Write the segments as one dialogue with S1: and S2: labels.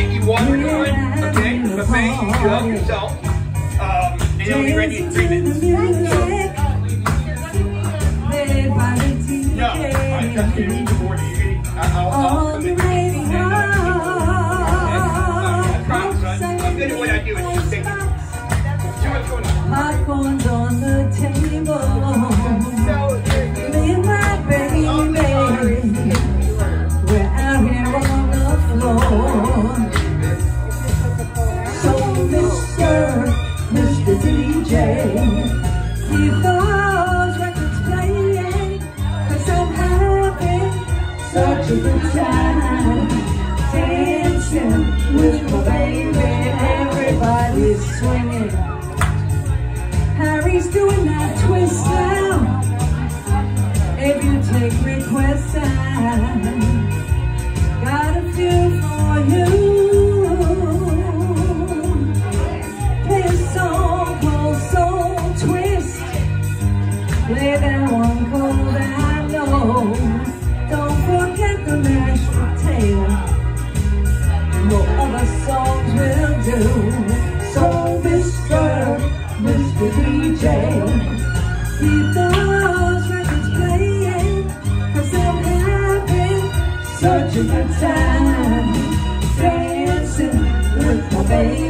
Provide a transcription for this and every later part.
S1: get you water going, okay? Buffet, you help yourself. Um, and you'll be uh, ready in three minutes. So, no, I just gave you
S2: the warning. I'll, I'll come in. Such a good time. Dancing with my baby. Everybody's swinging. Harry's doing that twist now. If you take requests, a good time. Dancing with my baby,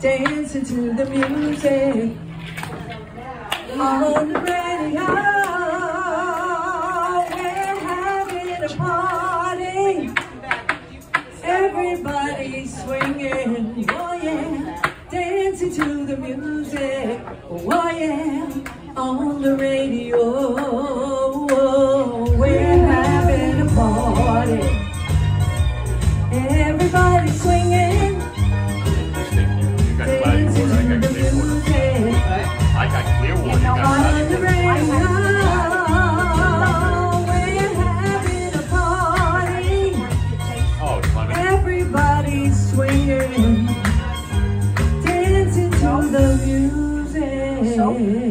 S2: dancing to the music on the radio. We're having a party. Everybody's swinging, oh yeah, dancing to the music, oh yeah, on the radio. Hmm.